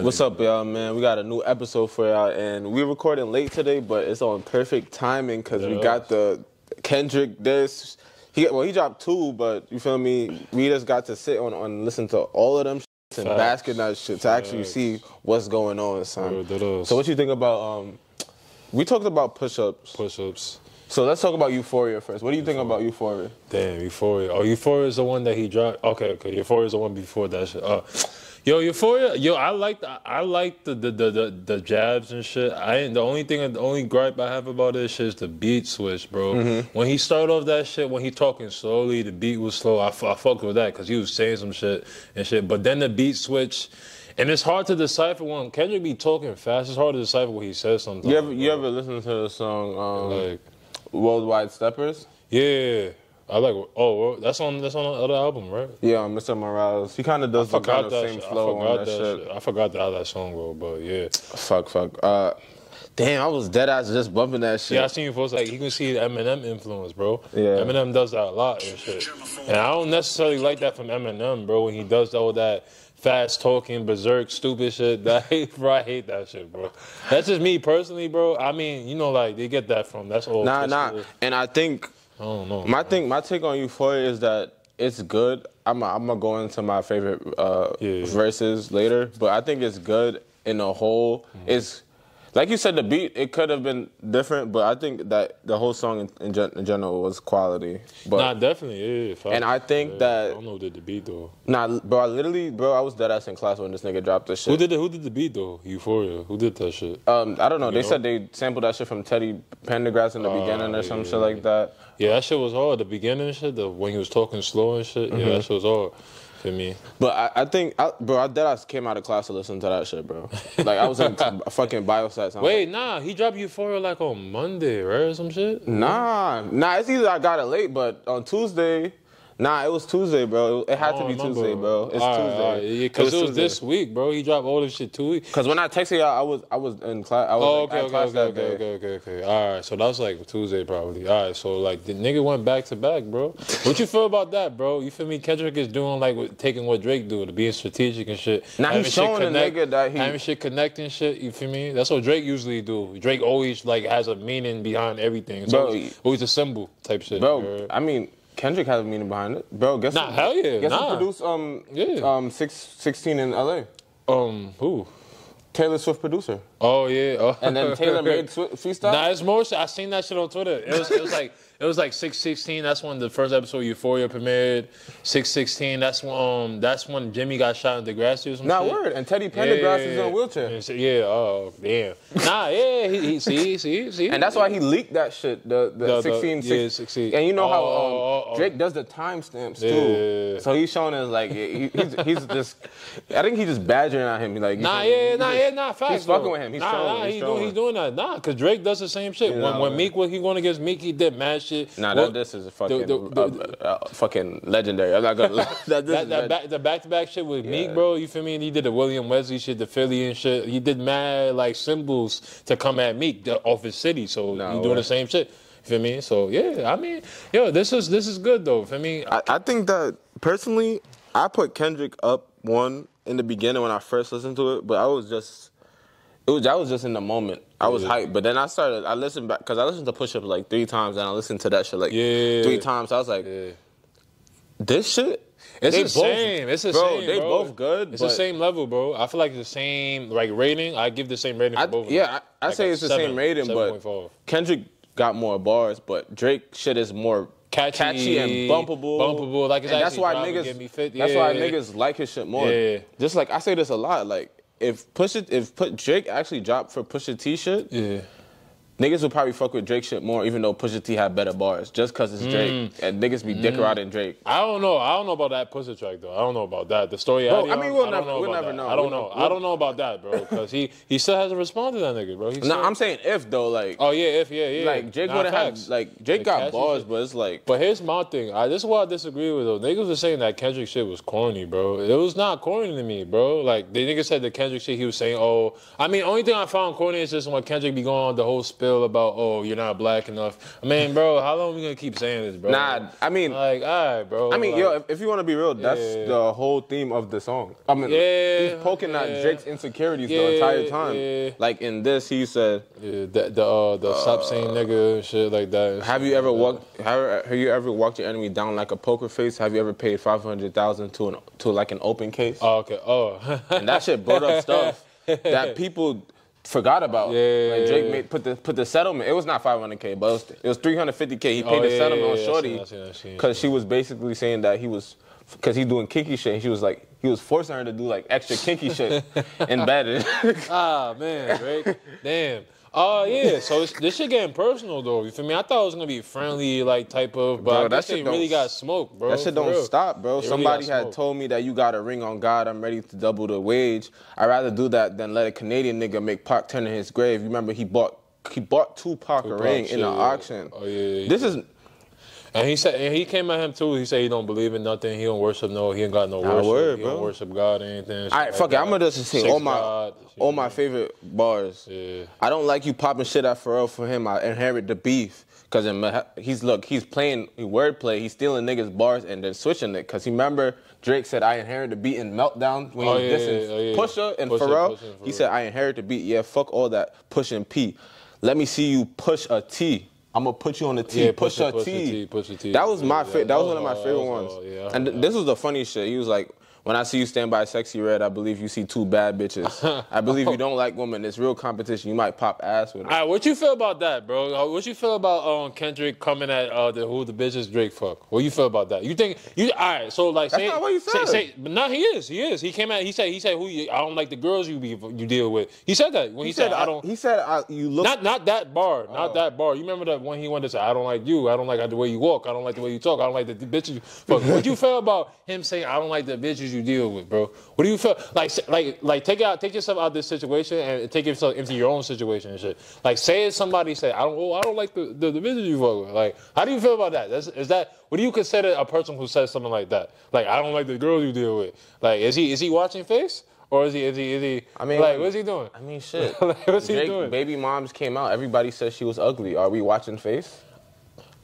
What's up, y'all, man? We got a new episode for y'all, and we recording late today, but it's on perfect timing because we got the Kendrick this. He well, he dropped two, but you feel me? We just got to sit on and listen to all of them shits and Facts. bask in that shit to actually Facts. see what's going on, son. So what you think about? Um, we talked about push-ups, Push-ups. so let's talk about Euphoria first. What do you think about Euphoria? Damn, Euphoria. Oh, Euphoria is the one that he dropped. Okay, okay. Euphoria is the one before that shit. Uh, yo, Euphoria. Yo, I like the, I like the the, the the the jabs and shit. I ain't the only thing. The only gripe I have about this shit is the beat switch, bro. Mm-hmm. When he started off that shit, when he talking slowly, the beat was slow. I, I fucked with that because he was saying some shit and shit. But then the beat switch. And it's hard to decipher when Kendrick be talking fast. It's hard to decipher what he says sometimes. You ever you ever listen to the song um, like Worldwide Steppers? yeah, I like. Oh, that's on that's on the other album, right? Yeah, Mr. Morales. He kind of does the kind of that. same shit. flow I forgot on that, shit. I forgot how that song go, but yeah. Fuck, fuck. Uh, damn, I was dead ass just bumping that shit. Yeah, I seen you post like you can see the Eminem influence, bro. Yeah. Eminem does that a lot and shit. And I don't necessarily like that from Eminem, bro. When he does all that fast talking, berserk, stupid shit. That bro, I hate that shit, bro. That's just me personally, bro. I mean, you know, like they get that from. That's all. nah, nah. And I think I don't know. my thing, my take on Euphoria is that it's good. I'm, I'm gonna go into my favorite uh, Yeah. verses later, but I think it's good in a whole. Mm-hmm. It's like you said, the beat it could have been different, but I think that the whole song in, in, gen- in general was quality. But Nah, definitely, yeah. If And I think yeah, that- I don't know who did the beat though. nah, bro, I literally, bro, I was dead ass in class when this nigga dropped this shit. Who did the, who did the beat though? Euphoria. Who did that shit? Um, I don't know. They know? said they sampled that shit from Teddy Pendergrass in the beginning or some yeah, shit like that. Yeah, that shit was hard. The beginning shit, the when he was talking slow and shit. Mm-hmm. Yeah, that shit was hard for me. But I, I think, I, bro, I dead ass came out of class to listen to that shit, bro. Like I was in a fucking biostats. I'm Wait, nah, he dropped Euphoria like on Monday, right, or some shit. nah, nah. It's either I got it late, but on Tuesday, nah, it was Tuesday, bro. It had to oh, be remember. Tuesday, bro. It's All right, Tuesday. all right, Yeah, because it was, Tuesday. this week, bro. He dropped all this shit two weeks. Cause when I texted y'all, I was I was in class. I was Oh, okay, at okay, class okay, okay, okay, okay, okay. All right, so that was like Tuesday probably. All right, so like the nigga went back to back, bro. What you feel about that, bro? You feel me? Kendrick is doing like what- taking what Drake do, to being strategic and shit. Having he's showing the nigga that he- having shit connecting shit. You feel me? That's what Drake usually do. Drake always like has a meaning behind everything. It's Bro, always, always a symbol type shit. Bro, heard? I mean, Kendrick has a meaning behind it, bro. Guess Nah, who, hell yeah, Guess nah. who produced um Yeah. um six, 16 in L.A. um, who? Taylor Swift producer, Oh yeah. Oh. and then Taylor made Swi- freestyle. Nah, it's more. shit. I seen that shit on Twitter. It was, it was like it was like six sixteen. That's when the first episode of Euphoria premiered. Six sixteen. That's when um that's when Jimmy got shot in or some Nah, shit. word. And Teddy Yeah, Pendergrass yeah, is in a wheelchair. So- Yeah. Oh damn. Nah. Yeah. He, he see see see. And that's why he leaked that shit, the, the, The- the- 16, yeah, 16. And you know how Oh, um, oh, oh. Drake does the timestamps too. Yeah. So he's showing us like he, he's, he's just, I think he's just badgering at him. Like, Nah, yeah, he's nah, yeah, nah, facts. He's fucking with him. He's nah, showing. nah, he's he showing. doing, he's doing that. Nah, cause Drake does the same shit. When when. Meek was he going against Meek, he did mad shit. Nah, Well, that this is fucking, the- the- uh, uh, fucking legendary. I'm not gonna. that, this That, that back, the back to back shit with. Meek, bro. You feel me? And he did the William Wesley shit, the Philly and shit. He did mad like symbols to come at Meek the, off his city. So Nah, he doing the same shit. Feel me? So yeah, I mean, yo, this is this is good though. For me, I, I think that personally, I put Kendrick up one in the beginning when I first listened to it, but I was just, it was I was just in the moment. I was Yeah. hyped, but then I started. I listened back because I listened to Push Up like three times, and I listened to that shit like Yeah. three times. I was like, yeah. this shit. It's they the same. It's the bro, same. They bro. both good. It's but the same level, bro. I feel like it's the same like rating. I give the same rating for I, both. of yeah, them. I, I Like say it's the same rating, but 7.5. Kendrick got more bars, but Drake shit is more Catchy, and bumpable. bumpable, like it's and that's why niggas. get me fit. That's why niggas like his shit more. Yeah. Just like I say this a lot, like if push it, if put Drake actually dropped for Pusha T shit, Yeah. Niggas would probably fuck with Drake shit more, even though Pusha T had better bars, just cause it's Mm. Drake and niggas be dick riding Drake. I don't know. I don't know about that Pusha track though. I don't know about that. The story. Bro, I mean, we'll I don't never- know we'll never that. know. I don't We'll know. ne- I don't know about that, bro, because he he still hasn't responded to that nigga, bro. No, still- I'm saying if though, like, Oh yeah, if yeah, yeah. like Drake Nah, would have like Drake got bars, but it's like, But here's my thing. I, this is what I disagree with though. Niggas were saying that Kendrick shit was corny, bro. It was not corny to me, bro. Like the nigga said the Kendrick shit he was saying, oh, I mean, only thing I found corny is just when Kendrick be going on the whole spit spill about, oh, you're not black enough. I mean, bro, how long are we gonna keep saying this, bro? Nah, I mean, like, all right, bro. I mean, like, yo, if, if you want to be real, that's Yeah. the whole theme of the song. I mean, Yeah, he's poking at. Drake's insecurities Yeah, the entire time. yeah. Like in this, he said, yeah, the the, uh, the stop saying nigga and shit like that. "Have you ever like walked? Have, have you ever walked your enemy down like a poker face? Have you ever paid five hundred thousand to an to like an open case? Oh, okay. Oh, and that shit brought up stuff that people forgot about. Yeah. like Drake made put the put the settlement. It was not 500k, but it was, it was 350k. He paid Oh, the yeah, settlement yeah, on Shorty seen that, I seen that, I seen that. because she was basically saying that he was because he's doing kinky shit. And she was like he was forcing her to do like extra kinky shit in bed. ah man, Drake. Damn. Oh yeah, so it's, this shit getting personal though. You feel me? I thought it was gonna be friendly, like type of, but Bro, that shit really got smoked, bro. That shit don't real. stop, bro. Really Somebody got had told me that you got a ring on God. I'm ready to double the wage. I'd rather do that than let a Canadian nigga make Pac turn in his grave. You remember he bought he bought Tupac, a ring shit, in an yeah. auction. Oh, yeah, yeah, This yeah. is And he said, and he came at him too. He said he don't believe in nothing. He don't worship no. He ain't got no worship. word, he don't worship God or anything. All right, fuck it. I'm gonna just say all my God, all my favorite bars. Yeah. I don't like you popping shit at Pharrell for him. I inherit the beef because he's look he's playing wordplay. He's stealing niggas bars and then switching it. Cause he remember Drake said I inherit the beat in Meltdown when Oh, he yeah, dissing yeah, yeah. Pusha and Pusha, Pharrell. Pusha and He said I inherit the beat. Yeah, fuck all that push and P. Let me see you push a T. I'm gonna put you on the T. Yeah, push, Pusha- a Pusha T. T, Pusha T. That was my Yeah, favorite. that That was was one of my favorite that ones. hard, yeah, and th- this was the funny shit. He was like, when I see you stand by Sexyy Red, I believe you see two bad bitches. I believe you don't like women. It's real competition. You might pop ass with All her. right, what you feel about that, bro? Uh, What you feel about um, Kendrick coming at uh, the who the bitches Drake fuck? What you feel about that? You think you all right? So like, That's say, not what he say, said. say, but no, he is, he is. He came out. He said, he said, who you, I don't like the girls you be you deal with. He said that when he, said, I don't. He said I, you look. Not not that bar, not Oh. that bar. You remember that when he wanted to say, "I don't like you. I don't like the way you walk. I don't like the way you talk. I don't like the bitches." You fuck. what you feel about him saying, "I don't like the bitches you deal with, bro"? What do you feel like? Like like take out take yourself out of this situation and take yourself into your own situation and shit. Like say if somebody say, "I don't oh I don't like the the, the bitches you fuck with." Like how do you feel about that? That's, is that what do you consider a person who says something like that? Like I don't like the girls you deal with. Like is he is he watching face? Or is he is he is he I mean, like what's he doing? I mean, shit. Like, what's he doing? Baby moms came out. Everybody said she was ugly. Are we watching face?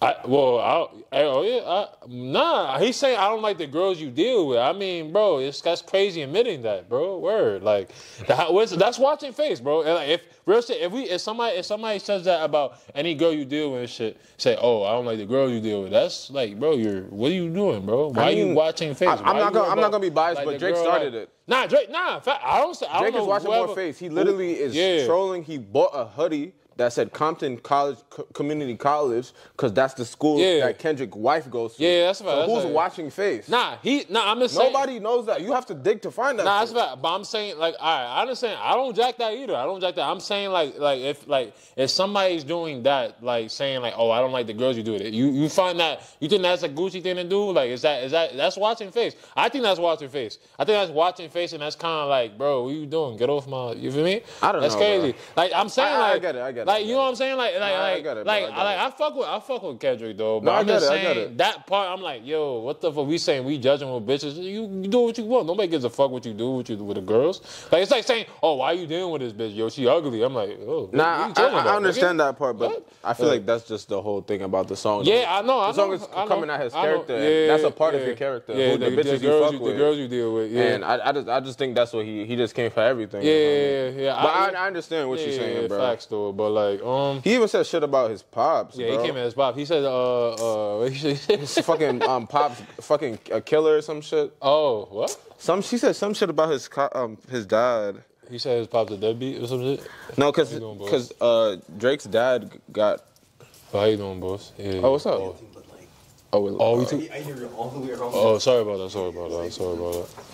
I, well, I, oh yeah, I, nah. He's saying I don't like the girls you deal with. I mean, bro, it's that's crazy admitting that, bro. Word, like that, that's watching face, bro. And like, if real shit, if we, if somebody, if somebody says that about any girl you deal with and shit, say, oh, I don't like the girl you deal with. That's like, bro, you're what are you doing, bro? Why are you watching face? I- I'm not gonna- I'm not gonna be biased, but the Drake girl, started like- it. Nah, Drake, nah. in I don't. say- I Drake don't is know watching whoever- more face. He literally is Yeah. trolling. He bought a hoodie that said Compton College Co- Community College because that's the school Yeah. that Kendrick's wife goes to. Yeah, that's right, So that's who's right. watching face? Nah, he, nah. I'm just saying. Nobody knows that. You have to dig to find that. Nah, that's shit. fact. But I'm saying, like, all right, I understand. I don't jack that either. I don't jack that. I'm saying, like, like if like if somebody's doing that, like saying, like, oh, I don't like the girls you do it. You you find that you think that's a Gucci thing to do? Like, is that is that that's watching face? I think that's watching face. I think that's watching face, and that's kind of like, bro, what you doing? Get off my. You feel me? I don't that's know, crazy. bro. Like I'm saying, I- I like, get it, I get it, like you know what I'm saying? Like, like, Nah, I like, get it, bro, like, I like it. I fuck with I fuck with Kendrick though. But No, I I'm just it, I saying it. that part. I'm like, yo, what the fuck? We saying we judging with bitches? You, you do what you want. Nobody gives a fuck what you do with you with the girls. Like it's like saying, oh, why you dealing with this bitch? Yo, she ugly. I'm like, oh, Nah, I, I, I understand nigga? that part, but What? I feel Uh, like that's just the whole thing about the song. Yeah, I know. I The song know, is I coming at his character. Yeah, that's a part of your character. Yeah, the, bitches you girls fuck the girls you deal with. Yeah, And I, I just, I just think that's what he, he just came for everything. yeah, yeah, yeah. But I, I understand what you're saying, bro. Facts though, but like, um, He even said shit about his pops. yeah, bro. he came at his pop. He said, uh, uh, what? His fucking um pops, fucking a killer or some shit. oh, what? Some she said some shit about his co- um his dad. He said his pop's a deadbeat or some shit. No, cause you doing, boy? cause uh Drake's dad got. Oh, how you doing, boss? Yeah. Oh, what's up? Oh, Oh, well, oh we uh, took. I hear all the way around. Oh, sorry about that. Sorry about that. Sorry about that.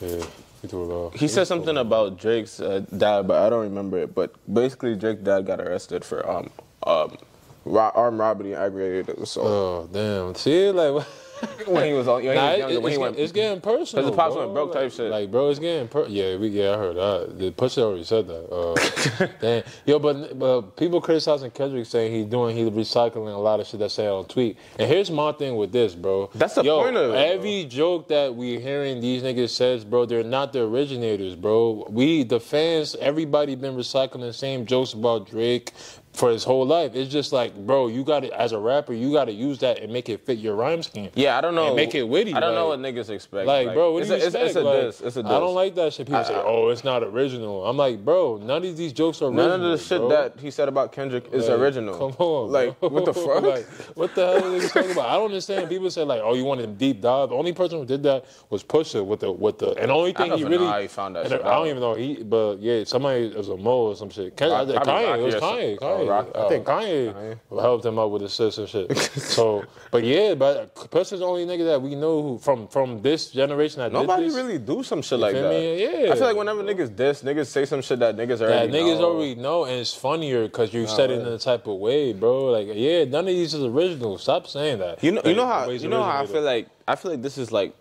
Yeah, took it off. He said something about Drake's uh, dad, but I don't remember it. But basically, Drake's dad got arrested for um um ro- armed robbery and aggravated assault Oh damn! See, like when he was on, when he Nah, was it- younger. When it's, he went, it's getting personal. 'Cause the pops bro. went broke type shit. Like, bro, it's getting per- yeah, we yeah, I heard that. The Pusha already said that. Uh, damn, yo, but but people criticizing Kendrick saying he's doing he's recycling a lot of shit that's said on tweet. And here's my thing with this, bro. That's the yo, point of it, bro. Every joke that we hearing these niggas says, bro, they're not the originators, bro. We the fans, everybody been recycling the same jokes about Drake. For his whole life. It's just like, bro, you got to as a rapper, you got to use that and make it fit your rhyme scheme. Yeah, I don't know. And make it witty. I don't know what niggas expect. Like, bro, what it's do you a, expect? It's, a like, diss. It's a diss. I don't like that shit. People say, "Oh, it's not original." I'm like, bro, none of these jokes are original. None of the shit bro. that he said about Kendrick is Like, original. Come on, Like, bro. what the fuck? like, what the hell are they talking about? I don't understand. People say like, "Oh, you want a deep dive." The only person who did that was Pusha with the with the, and the only thing don't he really how he found that shit I don't out. even know he, but yeah, somebody it was a mole or some shit. I, Kanye, it was or Kanye. Kanye. Rock- I think oh, Kanye, Kanye. helped him out with assists and shit. so, but yeah, but Pusha's the only nigga that we know who, from from this generation that Nobody really do some shit like that. me? Yeah. I feel like whenever niggas diss, niggas say some shit that niggas Yeah, already niggas know. already know, and it's funnier because you said it in a type of way, bro. Like, yeah, none of these is original. Stop saying that. You know, you know how you know how I feel like I feel like this is like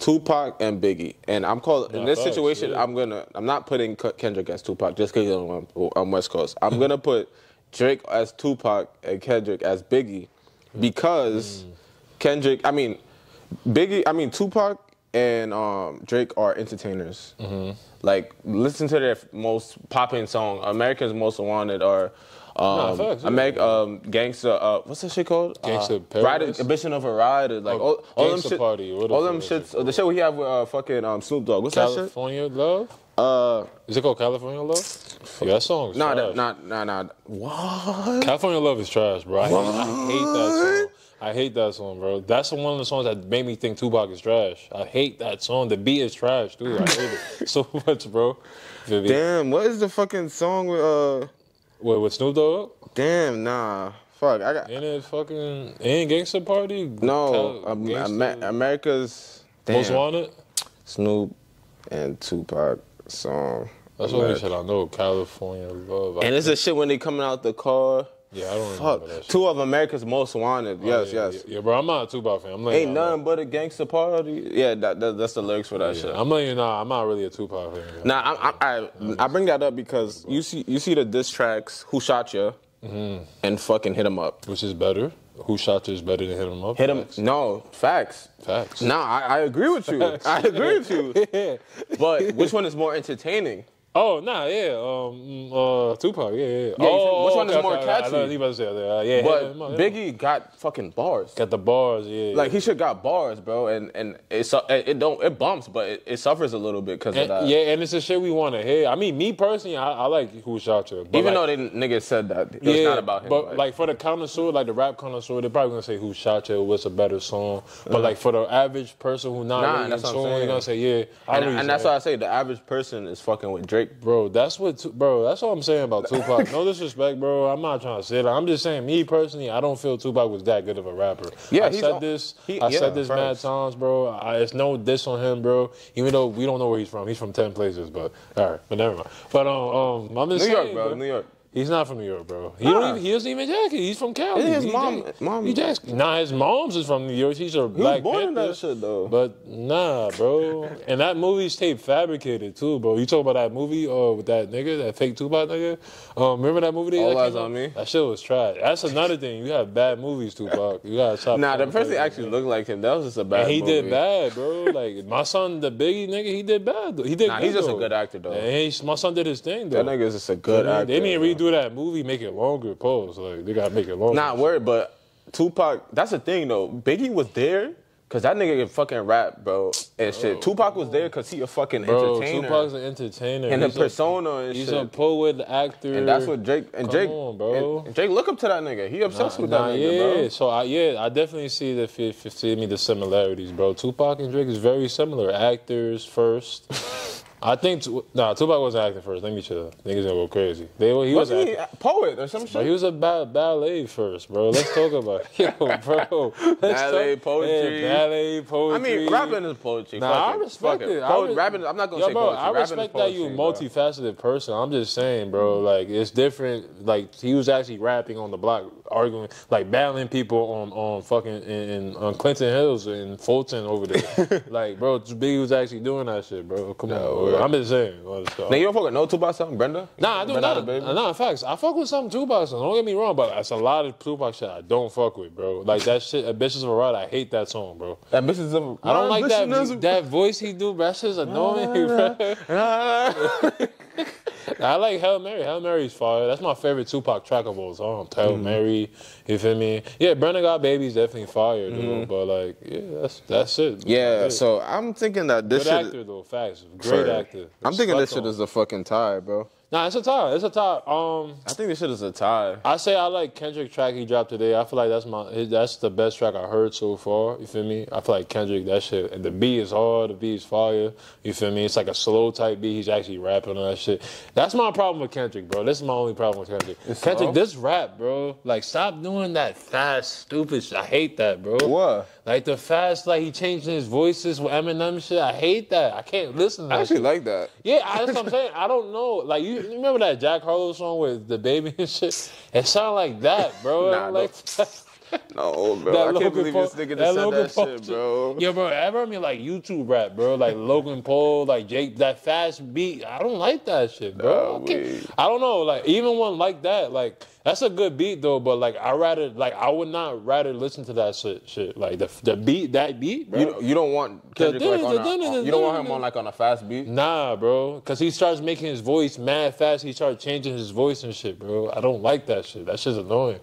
Tupac and Biggie, and I'm called in this situation. yeah. I'm gonna I'm not putting Kendrick as Tupac just because I'm on West Coast. I'm gonna put Drake as Tupac and Kendrick as Biggie because Mm. Kendrick. I mean Biggie. I mean Tupac and um, Drake are entertainers. Mm-hmm. Like listen to their most popping song, America's Most Wanted, or. Um, facts, yeah. Ameri- um, gangsta, uh, what's that shit called? Gangsta uh, Paradise? Ambition of a Rider, like Oh, all, all them Gangsta shit, Party, what all them is shits. The shit we have with uh, fucking um, Snoop Dogg. What's that shit? California Love? Uh, Is it called California Love? Yeah, that song's nah, trash. that, nah, nah, nah. What? California Love is trash, bro. I hate, I hate that song. I hate that song, bro. That's one of the songs that made me think Tupac is trash. I hate that song. The beat is trash, dude. I hate it so much, bro. Feel? Damn, what is the fucking song with uh? Wait, with Snoop Dogg? Damn, nah. Fuck, I got Ain't it fucking ain't Gangsta Party? no. Um, Gangsta- America's damn, Most Wanted? Snoop and Tupac song. That's the only America. shit I know. California Love. I And it's a shit when they coming out the car. Yeah, I don't Fuck, remember that shit. two of America's Most Wanted. Yes, yeah, yes. Yeah, yeah, bro, I'm not a Tupac fan. I'm letting Ain't nothing but a gangster party. Yeah, that, that that's the lyrics for that Yeah, shit. I'm letting you know, I'm not really a Tupac fan. Nah, I, I, I, I bring that up because you see you see the diss tracks, Who Shot Ya, Mm-hmm. and fucking hit Hit 'Em Up. Which is better? Who shot you is better than hit him up? Hit 'Em, no, facts. Facts. Nah, I, I agree with you. I agree with you. But which one is more entertaining? Oh, nah, yeah. Um, uh, Tupac, yeah, yeah. you oh, which one is okay, more okay, I know catchy? you about to say. Uh, yeah, But him him. Biggie got fucking bars. got the bars, yeah. Like he should got bars, bro, and and it it don't it bumps, but it, it suffers a little bit because of that. yeah, and it's the shit we want to hear. I mean, me personally, I, I like who shot you. Even like, though they niggas said that, it was not about him. But like for the connoisseur, like the rap connoisseur, they're probably gonna say who shot you, what's a better song. But like for the average person who not Nah, really that's what I'm saying. they're gonna say, yeah, I and, and that's why I say the average person is fucking with Drake. Bro, that's what, bro. That's what I'm saying about Tupac. no disrespect, bro. I'm not trying to say that. I'm just saying, me personally, I don't feel Tupac was that good of a rapper. Yeah, I said on- this. he- I yeah, said this mad times, bro. I, it's no diss on him, bro. Even though we don't know where he's from. He's from ten places, but all right, but never mind. But um, um I'm just New York, saying, bro, New York. He's not from New York, bro. He Nah. don't even, he doesn't even jacket. He's from Cali. Yeah, his He mom- mom- He Jack- Nah, his mom's is from New York. He's a He black born in that shit though. But nah, bro. And that movie's tape fabricated too, bro. You talking about that movie uh, with that nigga, that fake Tupac nigga. Um, remember that movie? All Eyes on? Me? That shit was trash. That's another thing. You have bad movies, Tupac. You gotta stop. nah, the person actually that. looked like him. That was just a bad. And he movie. did bad, bro. Like my son, the Biggie nigga, he did bad. Though. He did. Nah, good, he's just a good actor though. And he, my son did his thing though. That nigga is just a good They- actor. They need to redo that movie, make it longer. Pause. Like they gotta make it longer. Not word, but Tupac. That's the thing though. Biggie was there because that nigga can fucking rap, bro, and shit. Tupac was there because he a fucking Bro, entertainer Tupac's an entertainer. and a persona and He's shit. a poet, actor. and that's what Drake and Come Drake, on, bro. and- Drake look up to that nigga. He obsessed with Nah, that yeah, nigga, bro. so I yeah, I definitely see the see me the similarities, bro. Tupac and Drake is very similar. Actors first. I think Tu- nah, Tupac wasn't acting first. Let me chill. Niggas gonna go crazy. They he was Wasn't acting. he uh, a poet or some shit? he was a ba- ballet first, bro. Let's talk about it. Yo, bro. Ballet, talk- poetry. Yeah, ballet, poetry. I mean, rapping is poetry. Nah, I respect Fuck it. I re- rapping, I'm not gonna Yo, say bro, poetry. I respect is that you a bro. multifaceted person. I'm just saying, bro. Like it's different. Like he was actually rapping on the block, arguing, like battling people on on fucking in, in on Clinton Hills and Fulton over there. like, bro, Biggie was actually doing that shit, bro. Come on, No, I'm just saying. Now you don't fuck fucking know Tupac something, Brenda? Nah, I do not. Nah, facts. I fuck with some Tupac songs. Don't get me wrong, but it's a lot of Tupac shit I don't fuck with, bro. Like that shit, Ambitious of a Ride, I hate that song, bro. Ambitions of I don't like that that voice he do, bro. That shit's annoying, bro. I like Hail Mary. Hail Mary's fire. That's my favorite Tupac track of all time. Hail Mm-hmm. Mary. You feel me? Yeah, Brenda got babies definitely fire, dude. But like, yeah, that's that's it. Mm-hmm. Yeah, That's it. so I'm thinking that this good shit. actor though. Facts. Great for- actor. I'm thinking this shit on. is a fucking tie, bro. Nah, it's a tie. It's a tie. Um, I think this shit is a tie. I say I like Kendrick track he dropped today. I feel like that's my that's the best track I heard so far. You feel me? I feel like Kendrick that shit and the beat is hard. The beat is fire. You feel me? It's like a slow type beat. He's actually rapping on that shit. That's my problem with Kendrick, bro. This is my only problem with Kendrick. It's Kendrick, this rap, bro. Like stop doing that fast, stupid. shit. I hate that, bro. What? Like the fast, like he changing his voices with Eminem shit. I hate that. I can't listen to I that actually shit. like that. Yeah, I- that's what I'm saying. I don't know. Like you, you remember that Jack Harlow song with the baby and shit? It sounded like that, bro. Nah, like No, bro. that I can't believe Paul- this nigga that said Logan that Paul shit, bro. Yo, bro, ever me like YouTube rap, bro? Like Logan Paul, like Jake, that fast beat. I don't like that shit, bro. Nah, I. I don't know. Like even one like that, like that's a good beat though. But like I rather, like I would not rather listen to that shit. Shit, like the the beat, that beat, bro. You, you don't want Kendrick like on a, you don't want him on like on a fast beat. Nah, bro. Cause he starts making his voice mad fast. He starts changing his voice and shit, bro. I don't like that shit. That shit's annoying.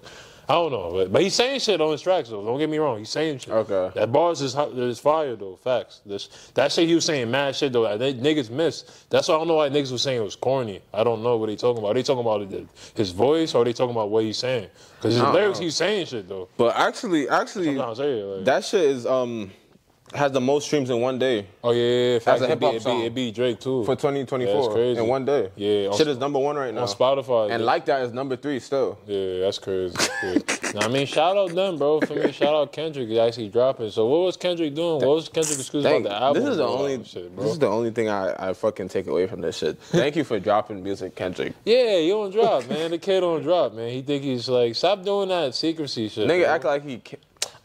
I don't know, but, but he's saying shit on his tracks though. Don't get me wrong. He's saying shit. Okay. That bars is hot- is fire though. Facts. This that shit he was saying mad shit though. That they, niggas missed. That's why I don't know why niggas was saying it was corny. I don't know what they talking about. Are they talking about the, his voice or are they talking about what he's saying? Cause his lyrics know. he's saying shit though. But actually, actually, Sometimes I it, like, that shit is um has the most streams in one day oh yeah, yeah, yeah. Facts. a hip-hop be- song. it be Drake too. for 2024 That's crazy. in one day. Yeah, shit is number one right now. on Spotify. And yeah. like that is number three still. Yeah, that's crazy. Yeah. I mean, shout out them, bro. For me, shout out Kendrick actually dropping. So, what was Kendrick doing? What was Kendrick excuse Thank, about the album? this is the bro? only shit, bro. this is the only thing I, I fucking take away from this shit. Thank you for dropping music, Kendrick. yeah, you don't drop, man. The kid don't drop, man. He think he's like, stop doing that secrecy shit. Nigga bro. act like he.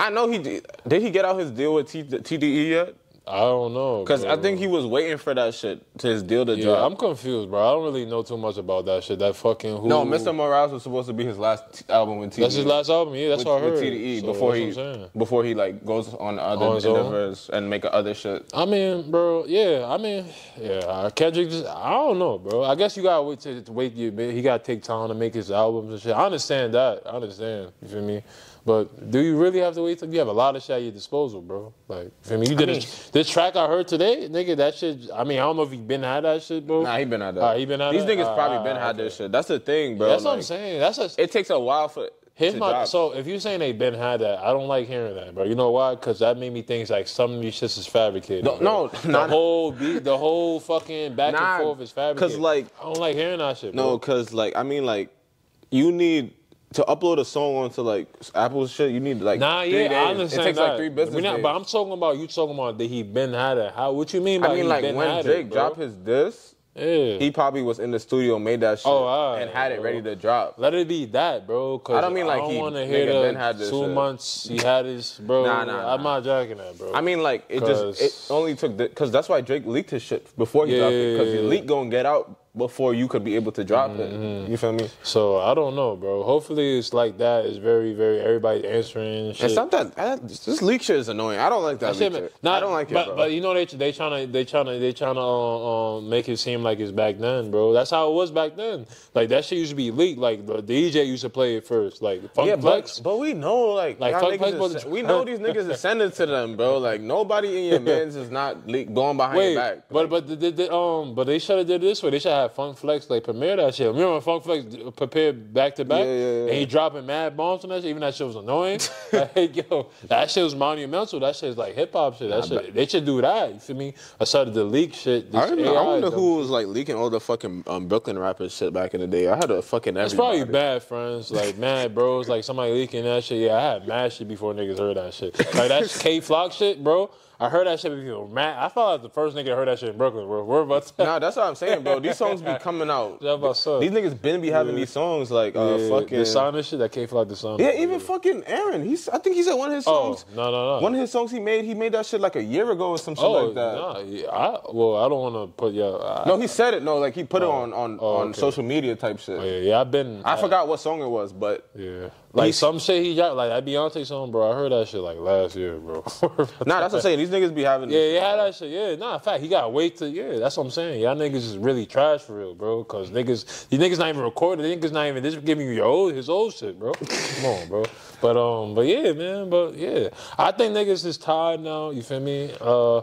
I know he did. Did he get out his deal with T, TDE yet? I don't know. Because I think he was waiting for that shit to his deal to Yeah, drop. I'm confused, bro. I don't really know too much about that shit. That fucking who? no, Mr. Morales was supposed to be his last t- album with TDE. That's his last album. Yeah, that's with, what I heard. with TDE So before he what I'm saying. before he like goes on other On and make other shit. I mean, bro, yeah, I mean, yeah, Kendrick just, I don't know, bro. I guess you gotta wait to, to wait, you, he gotta take time to make his albums and shit. I understand that. I understand, you feel me? But do you really have to wait till you have a lot of shit at your disposal, bro? Like, you feel me? You did mean- this, this track I heard today, nigga, that shit, I mean, I don't know if he been had that shit, bro. Nah, he been at that. Ah, he been at These that? niggas Ah, probably ah, been had okay. this shit. That's the thing, bro. That's what I'm saying. That's a, It takes a while for. Here's to my drop. so if you're saying they been had that, I don't like hearing that, bro. You know why? Because that made me think like some of these shits is fabricated. No, bro. no, the not- whole beat, the whole fucking back Nah, and forth is fabricated. Cause like- I don't like hearing that shit. No, bro. cause like I mean like you need to upload a song onto like Apple shit. You need like Nah, three yeah, days. I understand It takes that. like three business We're not- days. But I'm talking about you talking about that he been had it. How? What you mean by I mean like when Drake it, dropped his disc, yeah. he probably was in the studio, made that shit, Oh, alright, and had it bro. ready to drop. Let it be that, bro. Cause I don't mean like I don't he- want to hear the been had this two shit. months he had his, bro. Nah, nah, I'm nah. not jacking that, bro. I mean like it just it only took because that's why Drake leaked his shit before he Yeah, dropped it because yeah, the yeah. leak gonna get out before you could be able to drop Mm-hmm. it. You feel me? So I don't know, bro. Hopefully it's like that. It's very, very everybody answering and shit. And sometimes I, this leak shit is annoying. I don't like that, That shit, leak shit. Nah, I don't like it, but, bro. But you know they they trying to they trying to they trying to uh, um, make it seem like it's back then, bro. That's how it was back then. Like that shit used to be leaked. Like the DJ used to play it first. Like Funk Yeah, Flex. but, but we know like, Like, Funk Flex is- was- we know these niggas is sending to them, bro. Like nobody in your mans is not le- going behind Wait, your back. but but the, the, the, um, but they should have did it this way. They should have Funk Flex like premiere that shit. Remember when Funk Flex prepared back to back, Yeah, yeah, yeah. and he dropping mad bombs on that shit. Even that shit was annoying. like yo, that shit was monumental. That shit is like hip hop shit. That shit, they should do that. You feel me? Aside of the leak shit, I, I wonder who was like leaking all the fucking um, Brooklyn rappers shit back in the day. I had a fucking It's probably bad friends, like mad bros, like somebody leaking that shit. Yeah, I had mad shit before niggas heard that shit. Like that's Kay Flock shit, bro. I heard that shit before. Mad. I felt like the first nigga that heard that shit in Brooklyn. Bro. We're about to. Nah, that's what I'm saying, bro. These songs be coming out. That's I. These niggas been be having these songs like uh, Yeah, fucking. the and shit that Kay Flock the song. yeah, even fucking Aaron. He's. I think he said one of his Oh songs. no no no. One of his songs he made, he made that shit like a year ago or some shit oh like that. nah, yeah, I, well I don't want to put yeah. I, No, he said it. No, like he put it on on, Oh, on okay. social media type shit. yeah, yeah, I've been. I forgot what song it was, but Yeah, like He's- some shit he dropped, like that Beyonce song, bro. I heard that shit like last year, bro. nah, that's what I'm saying. These niggas be having. Yeah, yeah, had that shit. Yeah, nah, in fact, he got wait to. Yeah, that's what I'm saying. Y'all niggas is really trash for real, bro. Cause niggas, these niggas not even recording. These niggas not even. This giving you your old, his old shit, bro. Come on, bro. But um, but yeah, man. But yeah, I think niggas is tired now. You feel me? Uh,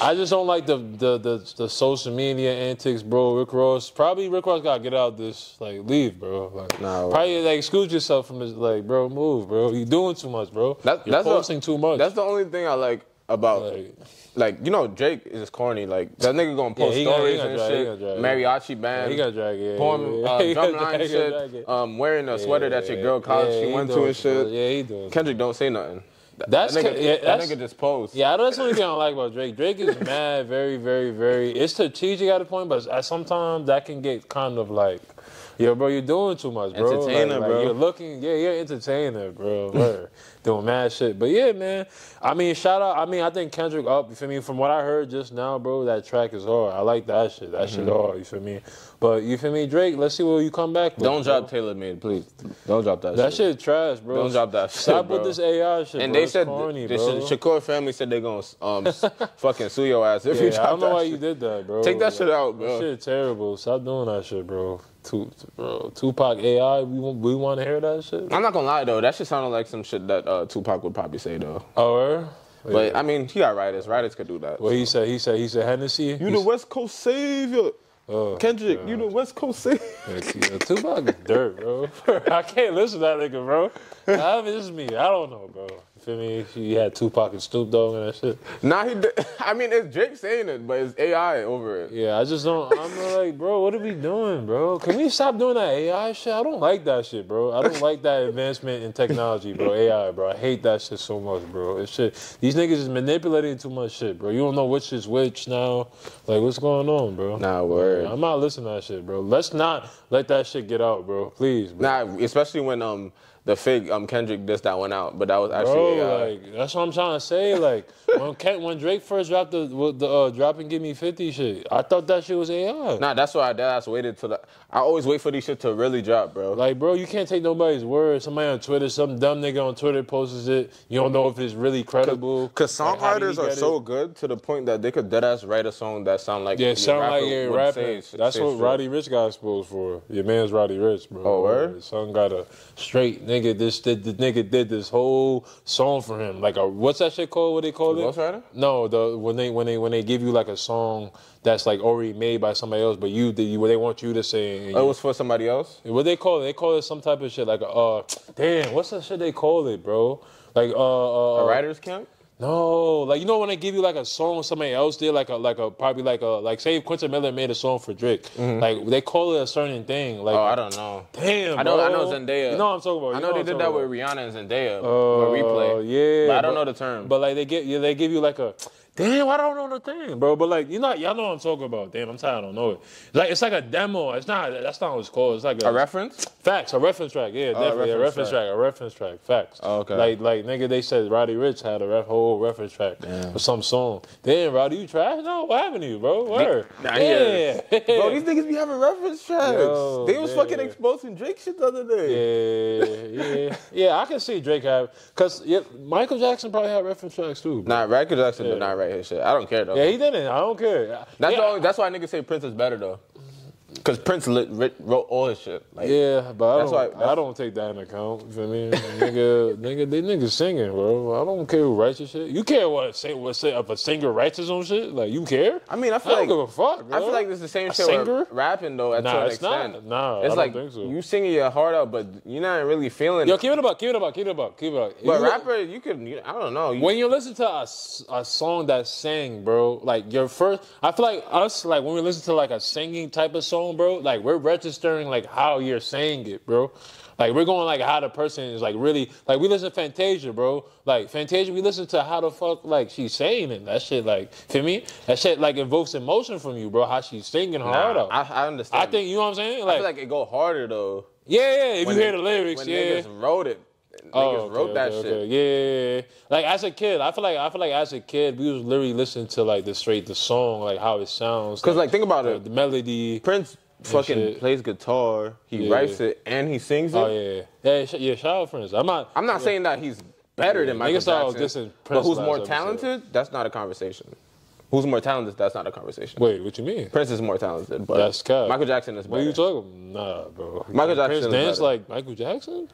I just don't like the the the, the social media antics, bro. Rick Ross, probably Rick Ross gotta get out this, like, leave, bro. Like, Nah, probably like excuse yourself from this, like, bro, move, bro. You doing too much, bro. That- You're that's the- posting too much. That's the only thing I like about. Like- Like, you know, Drake is corny. Like that nigga gonna post he stories gonna and drag- shit. drag, Mariachi band. he got drag it. Poem, yeah, uh, He drumline drag shit. Um, wearing a sweater that your girl college Yeah, she he went to and shit. Yeah, he doing. Kendrick don't say nothing. That, That's that nigga, ca- yeah, that that's- nigga just post. Yeah, that's the only thing I don't like about Drake. Drake is mad, very, very, very. It's strategic at a point, but at sometimes that can get kind of like, yo, bro, you're doing too much, bro. Entertainer, like, like, bro. You're looking, yeah, you're entertainer, bro. Word. doing mad shit, but yeah, man. I mean, shout out. I mean, I think Kendrick up. You feel me? From what I heard just now, bro, that track is hard. I like that shit. That Mm-hmm. shit hard. You feel me? But you feel me, Drake? Let's see what you come back with. Don't bro. drop Taylor Made, please. Don't drop that, shit. That shit. shit trash, bro. Don't drop that shit, Stop bro. with this AI shit, And bro. they said corny, the bro. Shakur family said they're gonna um fucking sue your ass if you Yeah, drop I don't know why shit. you did that, bro. Take that shit out, bro. That shit terrible. Stop doing that shit, bro. Tu- bro. Tupac AI, we want, we want to hear that shit. I'm not gonna lie though, that shit sounded like some shit that uh, Tupac would probably say though. Oh? But I mean, he got writers. Writers could do that. What he said? He said he said Hennessy. you the West Coast savior, Oh, Kendrick. You the West Coast savior. yeah, Tupac is dirt, bro. I can't listen to that nigga, bro. I mean, me. I don't know, bro. Feel me? He had Tupac and Snoop Dogg and that shit. Nah, he. Did, I mean, it's Drake saying it, but it's AI over it. Yeah, I just don't. I'm like, bro, what are we doing, bro? Can we stop doing that AI shit? I don't like that shit, bro. I don't like that advancement in technology, bro. AI, bro. I hate that shit so much, bro. It's shit. These niggas is manipulating too much shit, bro. You don't know which is which now. Like, what's going on, bro? Nah, word. I'm not listening to that shit, bro. Let's not let that shit get out, bro. Please, bro. Nah, especially when um the fake um Kendrick dissed that one out, but that was actually Bro, AI. like that's what I'm trying to say. Like when Ken, when Drake first dropped the with the uh, drop and give me 50 shit, I thought that shit was AI. Nah, that's why I dead ass waited till the, I always wait for these shit to really drop, bro. Like, bro, you can't take nobody's word. Somebody on Twitter, some dumb nigga on Twitter posts it. You don't know if it's really credible. Cause Like, how did he songwriters are so it? good to the point that they could dead ass write a song that sound like Yeah, your it sound like rapper you're rapping. say- That's say what shit. Roddy Ricch got exposed for. Your man's Roddy Ricch, bro. Oh, word? His son got a straight nigga. This did the nigga did this whole song for him. Like a what's that shit called? What they call The it? Ghostwriter? No, the when they when they when they give you like a song that's like already made by somebody else, but you you what they want you to say. Oh, it was for somebody else. What they call it? They call it some type of shit like a uh damn, what's that shit they call it, bro? Like uh, uh A writers camp. No, like you know when they give you like a song somebody else did, like a like a probably like a like say Quentin Miller made a song for Drake, like they call it a certain thing. Like Mm-hmm. Oh, I don't know. damn, I know. I know bro. Zendaya. You know what I'm talking about. I You know they did that talking with. Rihanna and Zendaya. Oh, with replay. Yeah, But I don't know the term. But like they get yeah, they give you like a damn, I don't know the thing, bro. But like you know, y'all know what I'm talking about. Damn, I'm tired, I don't know it. Like it's like a demo. It's not. That's not what it's called. It's like A reference? Facts, a reference track, yeah, oh, definitely a reference reference track. a reference track, facts. Oh, okay. Like, like nigga, they said Roddy Ricch had a ref, whole reference track for some song. Damn, Roddy, you trash? No, what happened to you, bro? Word. Nah, yeah, yeah. Bro, these niggas be having reference tracks. Yo, they was yeah. fucking exposing Drake shit the other day. yeah, yeah, yeah. I can see Drake have, cause yeah, Michael Jackson probably had reference tracks too. bro. Nah, Michael Jackson Yeah. did not write his shit. I don't care though. Yeah, he didn't. I don't care. that's yeah, the only, that's why niggas say Prince is better though. Cause Prince lit, wrote all his shit. Like, Yeah, but I don't. why- I don't take that into account. You feel me, nigga? Nigga, they niggas singing, bro. I don't care who writes your shit. You care what say what say if a singer writes his own shit? Like you care? I mean, I I feel don't like give a fuck. Bro. I feel like it's the same A shit singer? with rapping though. At Nah, it's not. extent. Nah, I it's don't like think so. you singing your heart out, but you're not really feeling Yo, it. keep it about, keep it about, keep it about, keep it about. But You- rapper, you could. You, I don't know. You, when you listen to a, a song that's sang, bro, like your first, I feel like us, like when we listen to like a singing type of song, bro, like we're registering like how you're saying it, bro. Like we're going like how the person is like really like we listen to Fantasia, bro. Like Fantasia, we listen to how the fuck like she's saying it. That shit like feel me? That shit like invokes emotion from you, bro. How she's singing nah, out. I, I, I think you know what I'm saying. I feel like it go harder though. yeah, yeah. If when you hear the lyrics, when yeah. niggas wrote it. Niggas Oh, okay, wrote that okay, shit. okay. Yeah, yeah, yeah. Like as a kid, I feel like I feel like as a kid, we was literally listening to like the straight the song, like how it sounds. Cause like think about uh, it. the melody. Prince fucking shit. plays guitar. He Yeah. writes it and he sings it. Oh yeah, yeah, sh- yeah. Shout out friends. I'm not. I'm not saying that he's better Yeah, than Michael Jackson. dissing But Prince who's more episode. talented? That's not a conversation. Who's more talented? That's not a conversation. Wait, what you mean? Prince is more talented, but That's cap. Michael Jackson is What better. are you talking? Nah, bro. Michael Jackson Prince is dance like Michael Jackson?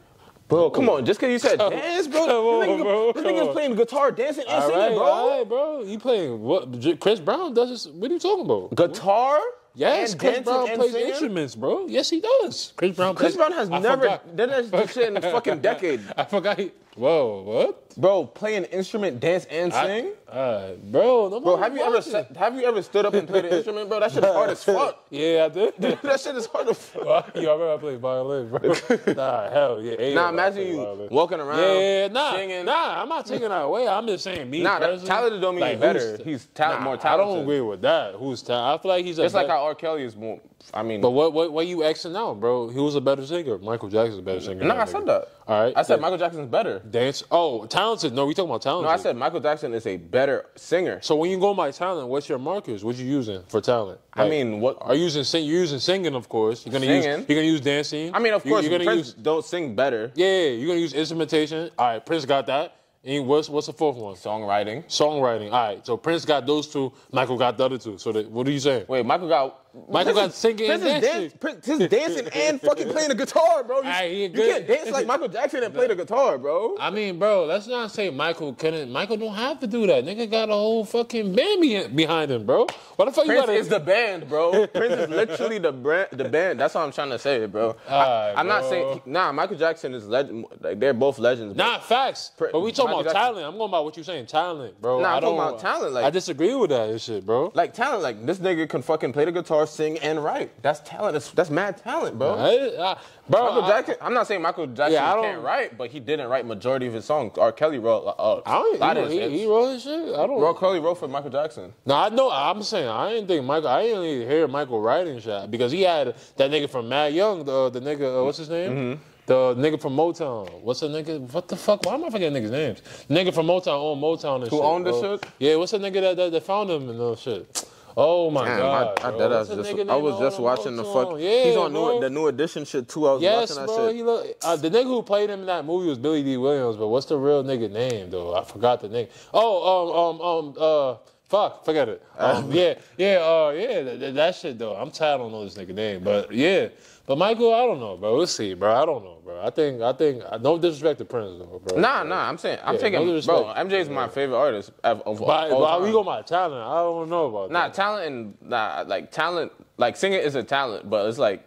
Bro, come on. Just because you said dance, bro. this nigga, bro, this nigga's playing guitar, dancing, and All singing, right, bro. all right, bro. You playing what? Chris Brown does this. What are you talking about? Guitar? Yes, and Chris Brown and plays singing? instruments, bro. Yes, he does. Chris Brown. Chris plays, Brown has I never forgot. done that shit in a fucking decade. I forgot. He, whoa, what? Bro, play an instrument, dance, and sing? Uh, bro, Bro, have you ever watching. have you ever stood up and played an instrument, bro? That shit is hard as fuck. Yeah, I did. that shit is hard as fuck. Yo, I remember I played violin, bro. nah, hell yeah. Nah, imagine you violin. walking around, Yeah, nah, singing. nah. I'm not taking that away. I'm just saying me. Nah, personally, talented don't mean like, better. He's talent, Nah, more talented. I don't agree with that. Who's talented? I feel like he's a. It's like how R. Kelly is more. I mean, But what what what you Xing out, bro? He was a better singer. Michael Jackson's a better singer. no, I said that. All right. I said Michael Jackson's better. dance. Oh, talented. No, we talking about talented. No, I said Michael Jackson is a better singer. So when you go by talent, what's your markers? What you using for talent? I mean, what? are you using sing? You're using singing, of course. You're gonna use. Singing. You're gonna use dancing. I mean, of You- course, you're gonna Prince use. don't sing better. Yeah, yeah, you're gonna use instrumentation. All right, Prince got that. And what's what's the fourth one? Songwriting. Songwriting. All right, so Prince got those two. Michael got the other two. So that, what are you saying? Wait, Michael got. Michael got singing and Prince is dancing. Prince is dancing and fucking playing the guitar, bro. You, Aight, he you can't dance like Michael Jackson and play the guitar, bro. I mean, bro, let's not say Michael couldn't. Michael don't have to do that. Nigga got a whole fucking band behind him, bro. What the fuck you Prince gotta? is the band, bro. Prince is literally the brand, the band. That's what I'm trying to say, bro. Alright, I, am not saying nah. Michael Jackson is legend. Like they're both legends. bro. Not facts. Pr- But we talking Michael about Jackson- talent. I'm going by what you're saying, talent, bro. Nah, I I'm talking don't, about talent, like- I disagree with that shit, bro. Like talent, like this nigga can fucking play the guitar, sing, and write. That's talent. That's, that's mad talent, bro. I, I, bro, Michael I- Jackson. I'm not saying Michael Jackson Yeah, can't write, but he didn't write majority of his songs. R. Kelly wrote uh, I don't. lot he, he, he wrote his shit. I don't. R. Kelly wrote for Michael Jackson. No, I know. I'm saying I didn't think Michael. I didn't even hear Michael writing shit because he had that nigga from Mad Young, the the nigga. Uh, what's his name? Mm-hmm. The nigga from Motown. What's the nigga? What the fuck? Why am I forgetting niggas' names? Nigga from Motown owned Motown and Who shit. owned the shit? Yeah, what's the nigga that, that, that found him and all shit? Oh my Damn, god. I, I, bro. What's just, I was just watching the fuck. Yeah, he's on new, the new edition shit too. I was Yes, watching that bro. shit. He look, uh, the nigga who played him in that movie was Billy Dee Williams, but what's the real nigga name though? I forgot the name. Oh, um, um, um, uh, fuck, forget it. Um, yeah, yeah, uh, yeah, that, that- shit though. I'm tired. Don't know this nigga name, but yeah. But Michael, I don't know, bro. We'll see, bro. I don't know, bro. I think, I think, no disrespect to Prince though, bro. Nah, nah. I'm saying I'm Yeah, taking no bro. disrespect. MJ is my favorite artist of, of But, all but time. we go by talent. I don't know about Nah, that. talent and nah, like talent, like singing is a talent, but it's like,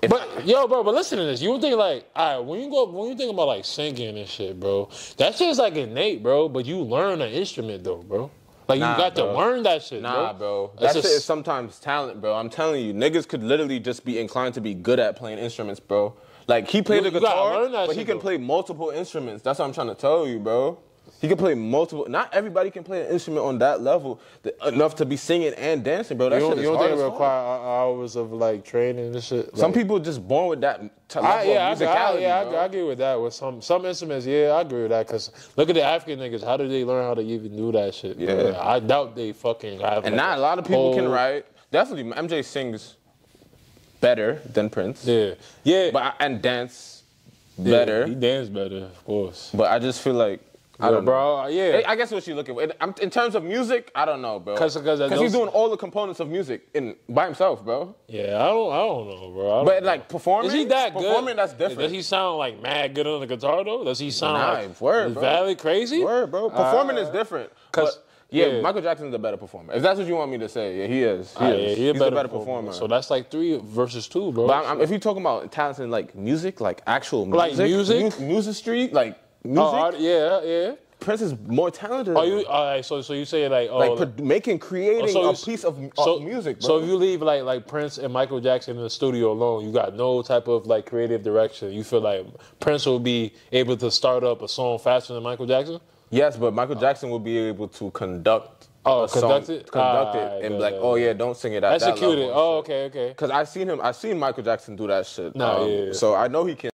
if, But yo, bro, but listen to this. You think like, all right, when you go, when you think about like singing and shit, bro, that shit's like innate, bro. But you learn an instrument though, bro. Like Nah, you got bro. to learn that shit, Nah, bro. bro. That's That shit is sometimes talent, bro. I'm telling you, niggas could literally just be inclined to be good at playing instruments, bro. Like he played You- the guitar, but he can though. play multiple instruments. That's what I'm trying to tell you, bro. He can play multiple. Not everybody can play an instrument on that level th- enough to be singing and dancing, bro. That You don't, shit you is don't hard think it require uh, hours of like training and shit? Some Like- people just born with that t- I, yeah, of I, I, yeah. I, I agree with that. With some some instruments, yeah, I agree with that. Cause look at the African niggas. How did they learn how to even do that shit? bro? Yeah. I doubt they fucking have. and like, not a lot of people can write. Definitely, MJ sings better than Prince, Yeah, yeah, but and dance yeah, better. He dance better, of course. But I just feel like I don't know. bro. Yeah, I guess what you're looking for. In terms of music, I don't know, bro. 'Cause- 'cause he's doing all the components of music in by himself, bro. yeah. I don't, I don't know, bro. Don't But know. like performing, Is he that good? Performing, that's different. Does he sound like mad good on the guitar though? Does he sound Nah, like word, bro. valid crazy? Word, bro. Performing Uh, is different. 'cause- But, yeah, yeah. Michael Jackson's a better performer. If that's what you want me to say, yeah, he is. He Ah, is. yeah, he He's a better, a better performer. performer. So that's like three versus two, bro. but I'm, I'm- if you're talking about talents in like music, like actual music, Like music? mu- music street, like music, oh, art- yeah, yeah. Prince is more talented. Are you all right? So, so you say like, oh, like pro- making, creating so a piece of, so, of music, bro. So if you leave like like Prince and Michael Jackson in the studio alone, you got no type of like creative direction. You feel like Prince will be able to start up a song faster than Michael Jackson? Yes, but Michael Jackson will be able to conduct. Oh, a song, conduct it? conduct Ah, it, and be like, oh yeah. don't sing it that Execute level. it. Oh, okay, okay. Because I've seen him, I've seen Michael Jackson do that shit. Um, yeah, yeah. So I know he can.